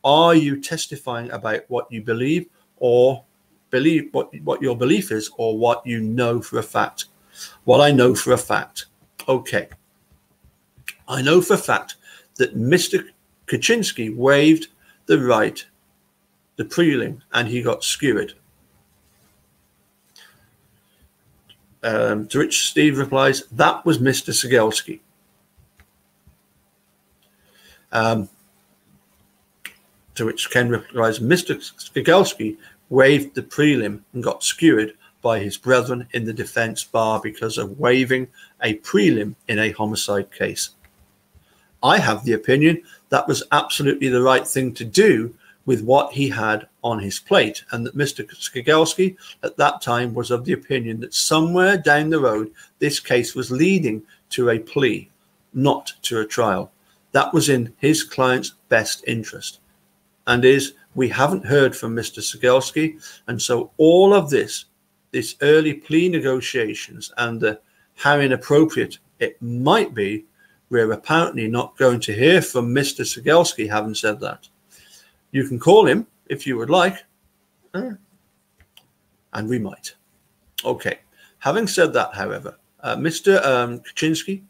are you testifying about what you believe or believe what, what your belief is or what you know for a fact? What I know for a fact. Okay. I know for a fact that Mr. Kachinsky waived the right the prelim and he got skewered. Um, to which Steve replies, that was Mr. Sczygelski. Um, to which Ken replies, Mr. Sczygelski waived the prelim and got skewered by his brethren in the defense bar because of waiving a prelim in a homicide case. I have the opinion that was absolutely the right thing to do with what he had on his plate, and that Mr. Sczygelski at that time was of the opinion that somewhere down the road this case was leading to a plea, not to a trial. That was in his client's best interest. And is we haven't heard from Mr. Sczygelski, and so all of this, this early plea negotiations and how inappropriate it might be, we're apparently not going to hear from Mr. Sczygelski, having said that. You can call him if you would like, and we might. Okay. Having said that, however, uh, Mr. Um, Kachinsky,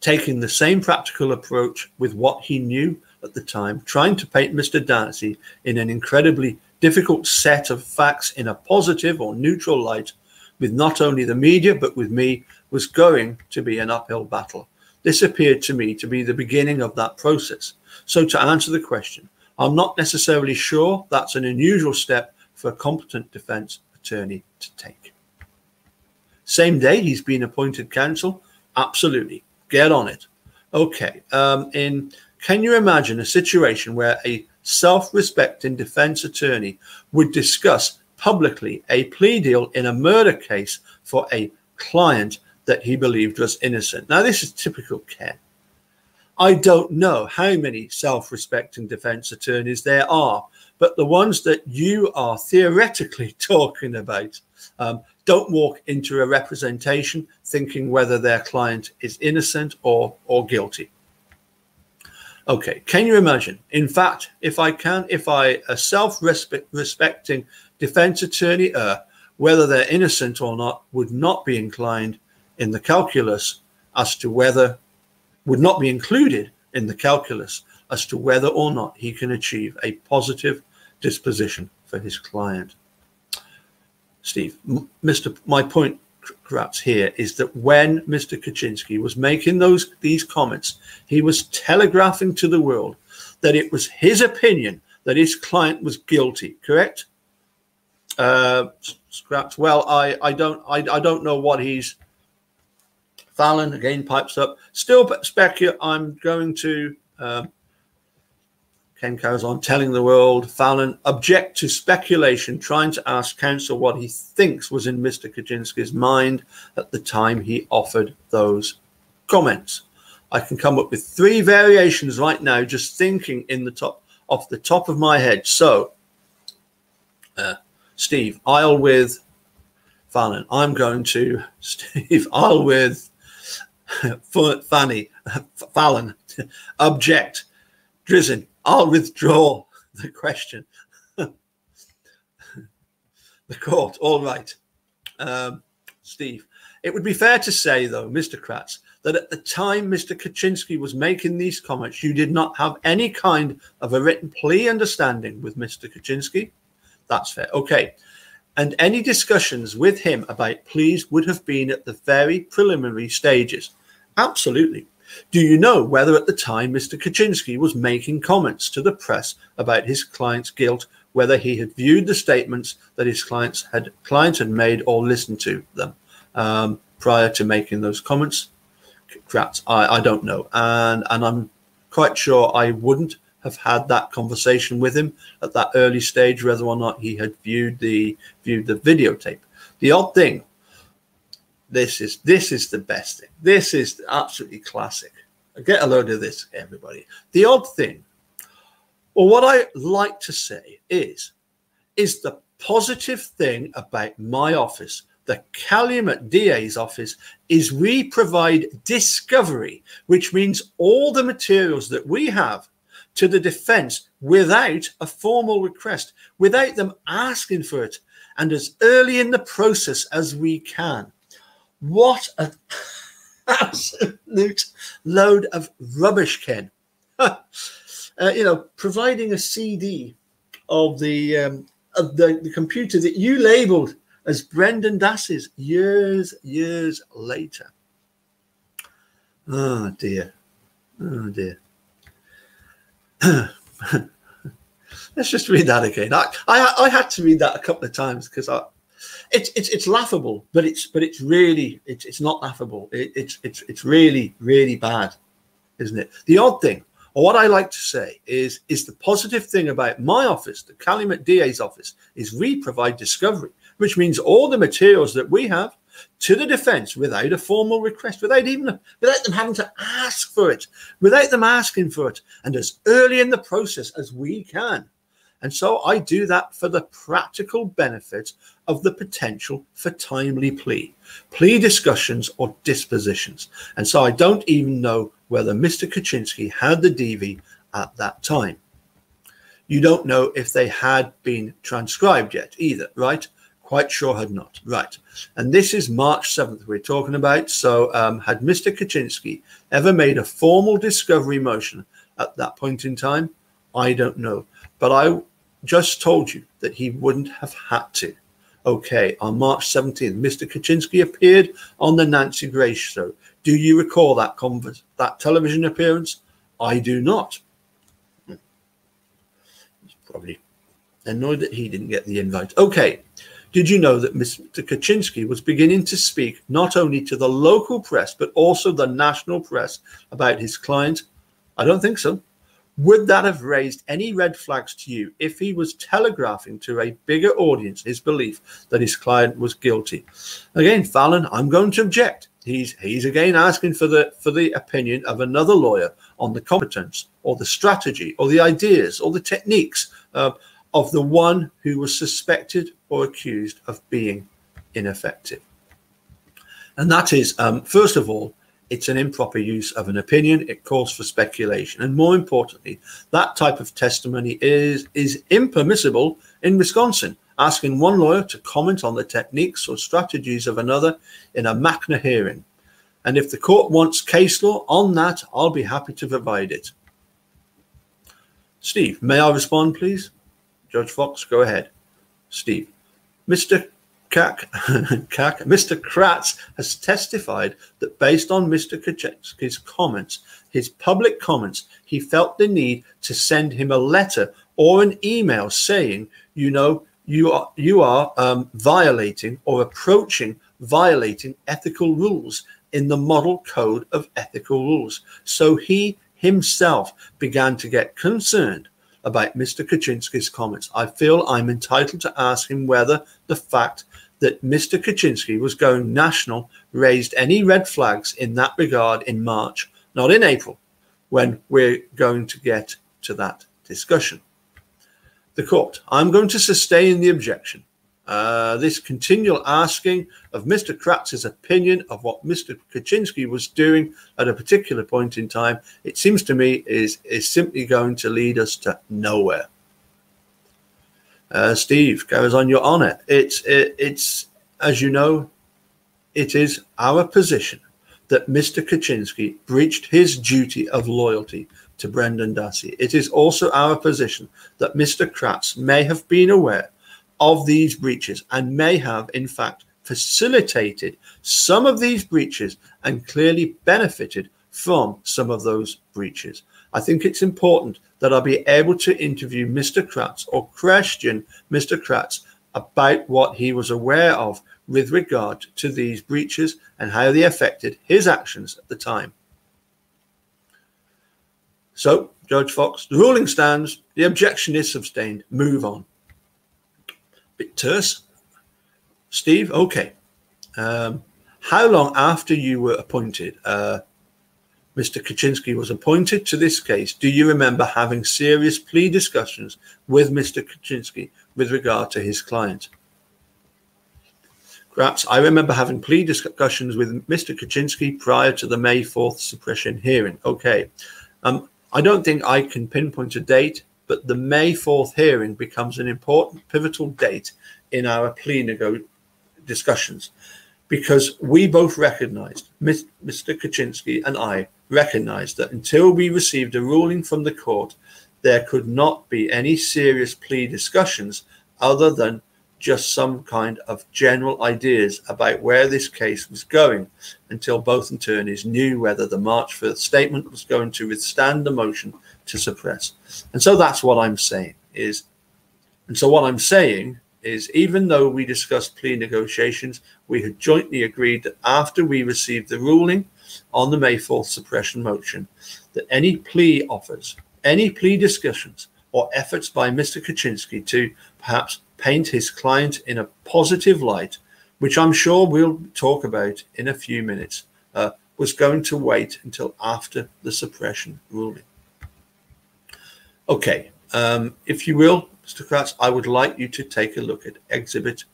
taking the same practical approach with what he knew at the time, trying to paint Mr. Dassey in an incredibly difficult set of facts in a positive or neutral light, with not only the media, but with me, was going to be an uphill battle. This appeared to me to be the beginning of that process. So, to answer the question, I'm not necessarily sure that's an unusual step for a competent defense attorney to take. Same day he's been appointed counsel? Absolutely. Get on it. Okay. Um, in can you imagine a situation where a self-respecting defense attorney would discuss publicly a plea deal in a murder case for a client that he believed was innocent? Now, this is typical Ken. I don't know how many self respecting defense attorneys there are, but the ones that you are theoretically <laughs> talking about um, don't walk into a representation thinking whether their client is innocent or, or guilty. Okay, can you imagine? In fact, if I can, if I, a self respecting defense attorney, uh, whether they're innocent or not, would not be inclined in the calculus as to whether would not be included in the calculus as to whether or not he can achieve a positive disposition for his client. Steve, Mr. My point, perhaps here, is that when Mr. Kachinsky was making those these comments, he was telegraphing to the world that it was his opinion that his client was guilty. Correct? Uh, scraps. Well, I, I don't I, I don't know what he's Fallon again pipes up. Still speculate. I'm going to. Um, Ken carries on telling the world. Fallon object to speculation, trying to ask counsel what he thinks was in Mr. Kachinsky's mind at the time he offered those comments. I can come up with three variations right now, just thinking in the top off the top of my head. So, uh, Steve, I'll with Fallon. I'm going to <laughs> Steve. I'll with <laughs> Fanny, Fallon, <laughs> object. Drizin, I'll withdraw the question. <laughs> the court, all right. Um, Steve, it would be fair to say, though, Mr. Kratz, that at the time Mr. Kachinsky was making these comments, you did not have any kind of a written plea understanding with Mr. Kachinsky. That's fair. Okay and any discussions with him about pleas would have been at the very preliminary stages. Absolutely. Do you know whether at the time Mr. Kachinsky was making comments to the press about his client's guilt, whether he had viewed the statements that his clients had clients had made or listened to them um, prior to making those comments? I, I don't know, and and I'm quite sure I wouldn't have had that conversation with him at that early stage, whether or not he had viewed the viewed the videotape. The odd thing, this is this is the best thing. This is absolutely classic. Get a load of this, everybody. The odd thing, or what I like to say is, is the positive thing about my office the Calumet DA's office is we provide discovery, which means all the materials that we have to the defense without a formal request, without them asking for it, and as early in the process as we can. What an <laughs> absolute load of rubbish, Ken. <laughs> uh, you know, providing a CD of the um, of the, the computer that you labeled as Brendan Dassey's years, years later. Oh dear. Oh dear. <laughs> Let's just read that again. I, I, I had to read that a couple of times because I, it's it's it's laughable, but it's but it's really it's it's not laughable. It, it's it's it's really really bad, isn't it? The odd thing, or what I like to say is is the positive thing about my office, the Calumet DA's office, is we provide discovery, which means all the materials that we have to the defense without a formal request, without even without them having to ask for it, without them asking for it, and as early in the process as we can. And so I do that for the practical benefit of the potential for timely plea, plea discussions or dispositions. And so I don't even know whether Mr. Kachinsky had the DV at that time. You don't know if they had been transcribed yet either, right? Quite sure had not. Right. And this is March 7th we're talking about. So, um, had Mr. Kachinsky ever made a formal discovery motion at that point in time? I don't know. But I just told you that he wouldn't have had to. Okay, on March 17th, Mr. Kachinsky appeared on the Nancy Grace show. Do you recall that converse, that television appearance? I do not. He's probably annoyed that he didn't get the invite. Okay, did you know that Mr. Kachinsky was beginning to speak not only to the local press but also the national press about his client? I don't think so. Would that have raised any red flags to you if he was telegraphing to a bigger audience his belief that his client was guilty? Again, Fallon, I'm going to object. He's he's again asking for the for the opinion of another lawyer on the competence or the strategy or the ideas or the techniques uh, of the one who was suspected or accused of being ineffective. And that is, um, first of all, it's an improper use of an opinion. It calls for speculation. And more importantly, that type of testimony is, is impermissible in Wisconsin. Asking one lawyer to comment on the techniques or strategies of another in a Machner hearing. And if the court wants case law on that, I'll be happy to provide it. Steve, may I respond, please? Judge Fox, go ahead. Steve, Mr. Kak, <laughs> Kak, Mr. Kratz has testified that based on Mr. Kachinsky's comments, his public comments, he felt the need to send him a letter or an email saying, you know, you are you are um, violating or approaching violating ethical rules in the model code of ethical rules. So he himself began to get concerned about Mr. Kachinsky's comments. I feel I'm entitled to ask him whether the fact that Mr. Kachinsky was going national raised any red flags in that regard in March, not in April, when we're going to get to that discussion. The court, I'm going to sustain the objection. Uh, this continual asking of Mr. Kratz's opinion of what Mr. Kachinsky was doing at a particular point in time, it seems to me is, is simply going to lead us to nowhere. Uh, Steve goes on your honor. It's it, it's as you know, it is our position that Mr. Kachinsky breached his duty of loyalty to Brendan Dassey. It is also our position that Mr. Kratz may have been aware of these breaches and may have, in fact, facilitated some of these breaches and clearly benefited from some of those breaches. I think it's important that I be able to interview Mr. Kratz or question Mr. Kratz about what he was aware of with regard to these breaches and how they affected his actions at the time. So, Judge Fox, the ruling stands, the objection is sustained. Move on. Bit terse. Steve, okay. Um, how long after you were appointed uh, Mr. Kachinsky was appointed to this case, do you remember having serious plea discussions with Mr. Kachinsky with regard to his client? Perhaps I remember having plea discussions with Mr. Kachinsky prior to the May 4th suppression hearing. Okay. Um, I don't think I can pinpoint a date, but the May 4th hearing becomes an important pivotal date in our plea nego- discussions because we both recognized, Mr. Kachinsky and I recognized that until we received a ruling from the court, there could not be any serious plea discussions other than just some kind of general ideas about where this case was going until both attorneys knew whether the March 1st statement was going to withstand the motion to suppress. And so that's what I'm saying is, and so what I'm saying is even though we discussed plea negotiations, we had jointly agreed that after we received the ruling on the May 4th suppression motion, that any plea offers, any plea discussions, or efforts by Mr. Kachinsky to perhaps paint his client in a positive light, which I'm sure we'll talk about in a few minutes, uh, was going to wait until after the suppression ruling. Okay, um, if you will, Mr. Kratz, I would like you to take a look at Exhibit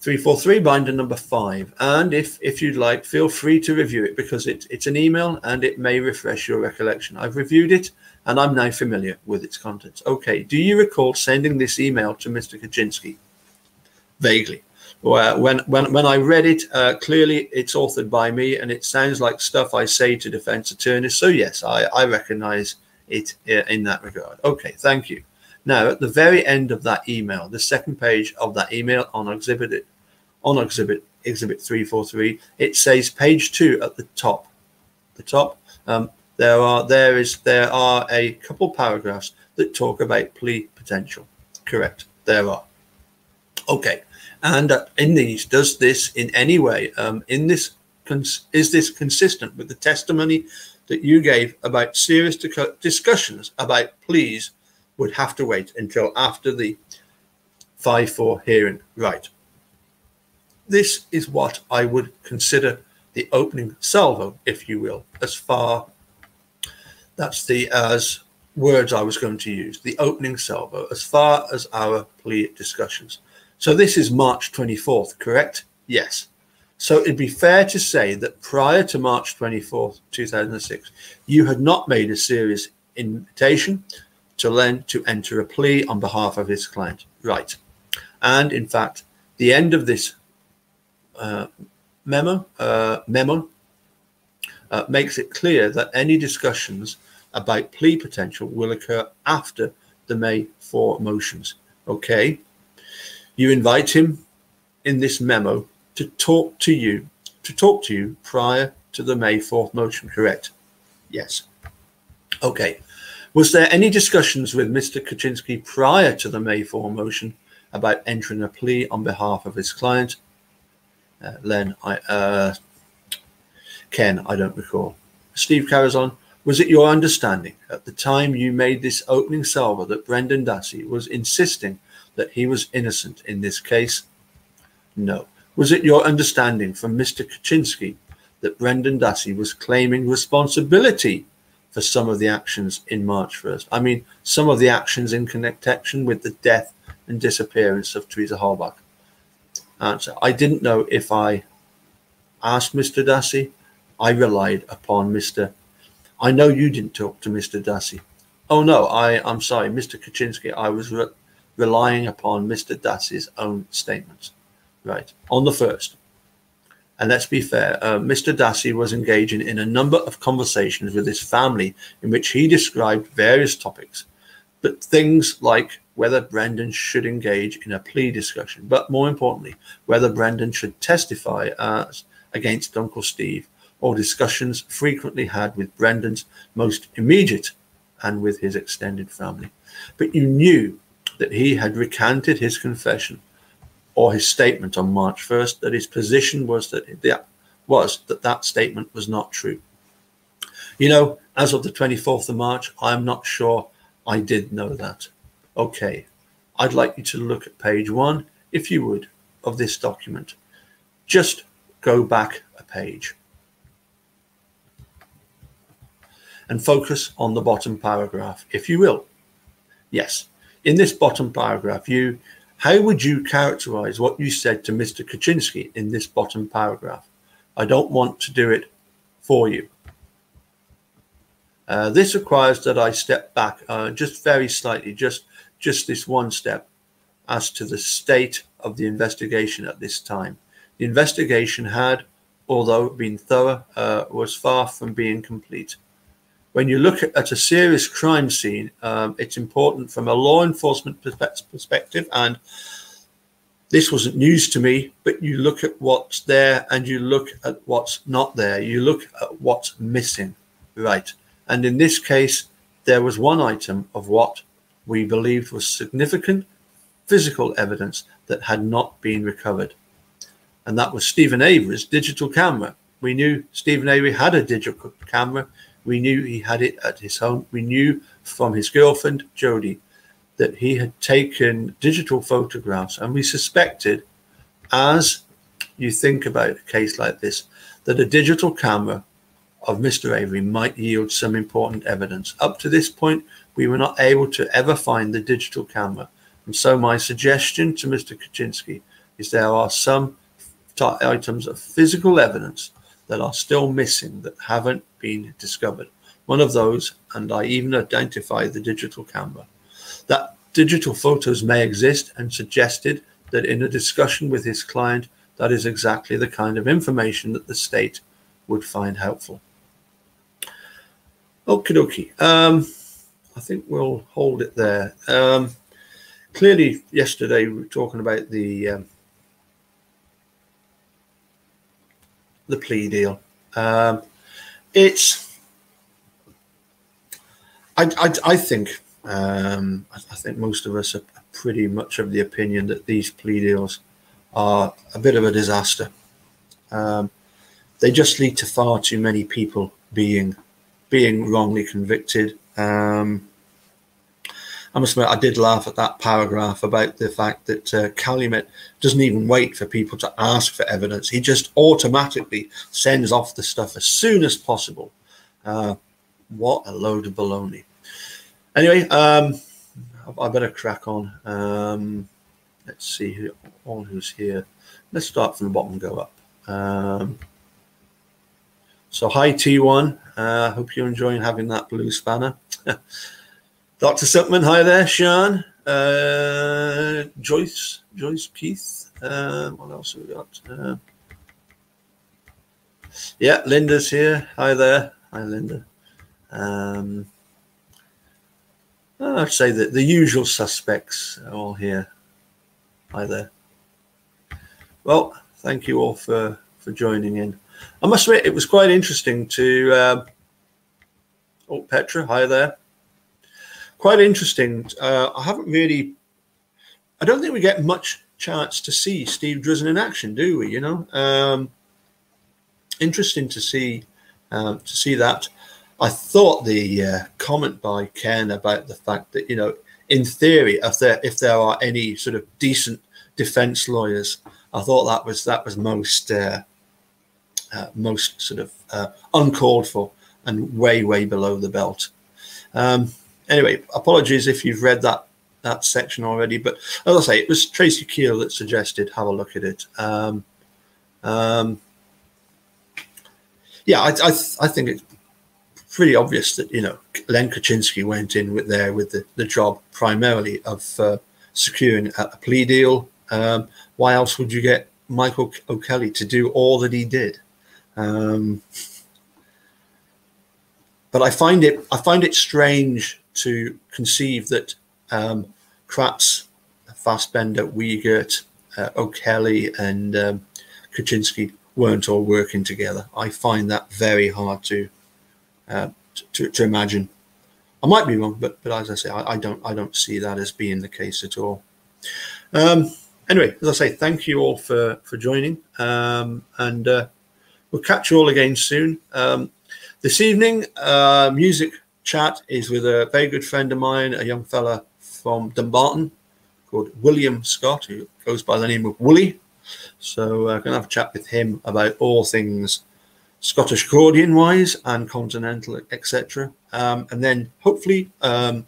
343, binder number five. And if, if you'd like, feel free to review it because it, it's an email and it may refresh your recollection. I've reviewed it and I'm now familiar with its contents. Okay, do you recall sending this email to Mr. Kachinsky? Vaguely. Well, when, when, when I read it, uh, clearly it's authored by me and it sounds like stuff I say to defense attorneys. So, yes, I, I recognize it uh, in that regard. Okay, thank you. Now, at the very end of that email, the second page of that email on exhibit on exhibit exhibit 343, it says page two at the top. The top, um, there are there is there are a couple paragraphs that talk about plea potential. Correct. There are. Okay. And uh, in these, does this in any way, um, in this, is this consistent with the testimony that you gave about serious discussions about pleas would have to wait until after the 5-4 hearing? Right. This is what I would consider the opening salvo, if you will, as far that's the as words I was going to use, the opening salvo, as far as our plea discussions. So this is March 24th, correct? Yes. So it'd be fair to say that prior to March 24th, 2006, you had not made a serious invitation to Len to enter a plea on behalf of his client. Right. And in fact, the end of this uh, memo uh, memo uh, makes it clear that any discussions about plea potential will occur after the May 4 motions. Okay. You invite him in this memo to talk to you, to talk to you prior to the May 4th motion, correct? Yes. Okay. Was there any discussions with Mr. Kachinsky prior to the May 4 motion about entering a plea on behalf of his client? Uh, Len, I, uh, Ken, I don't recall. Steve carries on. Was it your understanding at the time you made this opening salvo that Brendan Dassey was insisting that he was innocent in this case? No. Was it your understanding from Mr. Kachinsky that Brendan Dassey was claiming responsibility for some of the actions in March 1st? I mean, some of the actions in connection with the death and disappearance of Teresa Halbach. Answer. I didn't know if I asked Mr. Dassey. I relied upon Mr. I know you didn't talk to Mr. Dassey. Oh no, I, I'm sorry, Mr. Kachinsky. I was re- relying upon Mr. Dassey's own statements. Right. On the first. And let's be fair, uh, Mr. Dassey was engaging in a number of conversations with his family in which he described various topics, but things like whether Brendan should engage in a plea discussion, but more importantly, whether Brendan should testify against Uncle Steve, or discussions frequently had with Brendan's most immediate and with his extended family. But you knew that he had recanted his confession or his statement on March 1st, that his position was that was that that statement was not true. You know, as of the 24th of March, I'm not sure I did know that. Okay, I'd like you to look at page one, if you would, of this document. Just go back a page and focus on the bottom paragraph, if you will. Yes, in this bottom paragraph, you how would you characterize what you said to Mr. Kachinsky in this bottom paragraph? I don't want to do it for you. Uh, this requires that I step back uh, just very slightly, just just this one step, as to the state of the investigation at this time. The investigation had, although been thorough, uh, was far from being complete. When you look at a serious crime scene, um, it's important from a law enforcement perspective and this wasn't news to me, but you look at what's there and you look at what's not there. You look at what's missing, right? And in this case, there was one item of what we believed was significant physical evidence that had not been recovered. And that was Steven Avery's digital camera. We knew Steven Avery had a digital camera. We knew he had it at his home. We knew from his girlfriend, Jody, that he had taken digital photographs. And we suspected, as you think about a case like this, that a digital camera of Mr. Avery might yield some important evidence. Up to this point, we were not able to ever find the digital camera. And so my suggestion to Mr. Kachinsky is there are some items of physical evidence that are still missing that haven't been discovered. One of those, and I even identified the digital camera. That digital photos may exist and suggested that in a discussion with his client, that is exactly the kind of information that the state would find helpful. Okie dokie. Um, I think we'll hold it there. Um, clearly, yesterday we were talking about the um, the plea deal. Um, it's, I, I, I think, um, I, I, think most of us are pretty much of the opinion that these plea deals are a bit of a disaster. Um, they just lead to far too many people being being wrongly convicted. Um, I must admit, I did laugh at that paragraph about the fact that uh, Calumet doesn't even wait for people to ask for evidence. He just automatically sends off the stuff as soon as possible. Uh, what a load of baloney. Anyway, um, I better crack on. Um, let's see who all who's here. Let's start from the bottom and go up. Um, so hi T1. I uh, hope you're enjoying having that blue spanner. <laughs> Dr. Suckman, hi there. Sean, uh, Joyce, Joyce Keith. Uh, what else have we got? Uh, yeah, Linda's here. Hi there. Hi, Linda. Um, I'd say that the usual suspects are all here. Hi there. Well, thank you all for, for joining in. I must admit, it was quite interesting to. Um, oh, Petra, hi there. Quite interesting. Uh, I haven't really. I don't think we get much chance to see Steve Drizin in action, do we? You know, um, interesting to see um, to see that. I thought the uh, comment by Ken about the fact that you know, in theory, if there if there are any sort of decent defense lawyers, I thought that was that was most uh, uh, most sort of uh, uncalled for and way, way below the belt. Um, anyway, apologies if you've read that that section already, but as I say, it was Tracy Keel that suggested have a look at it. Um, um, yeah, I, I, I, think it's pretty obvious that you know Len Kachinsky went in with there with the, the job primarily of uh, securing a, plea deal. Um, why else would you get Michael O'Kelly to do all that he did? Um, but I find it I find it strange to conceive that um, Kratz, Fassbender, Wiegert, uh, O'Kelly, and um, Kachinsky weren't all working together. I find that very hard to uh, to, to imagine. I might be wrong, but but as I say, I, I don't I don't see that as being the case at all. Um, anyway, as I say, thank you all for for joining, um, and uh, We'll catch you all again soon. Um, this evening, uh, music chat is with a very good friend of mine, a young fella from Dumbarton called William Scott, who goes by the name of Wooly. So I'm going to have a chat with him about all things Scottish accordion wise and continental, etc. Um, and then hopefully um,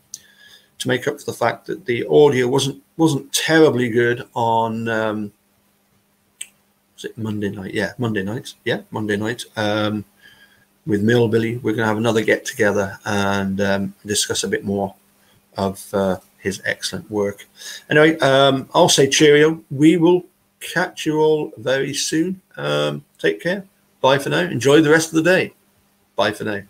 to make up for the fact that the audio wasn't wasn't terribly good on um, was it Monday night? Yeah, Monday night. Yeah, Monday night. Um, with Millbilly, we're going to have another get together and um, discuss a bit more of uh, his excellent work. Anyway, um, I'll say cheerio. We will catch you all very soon. Um, take care. Bye for now. Enjoy the rest of the day. Bye for now.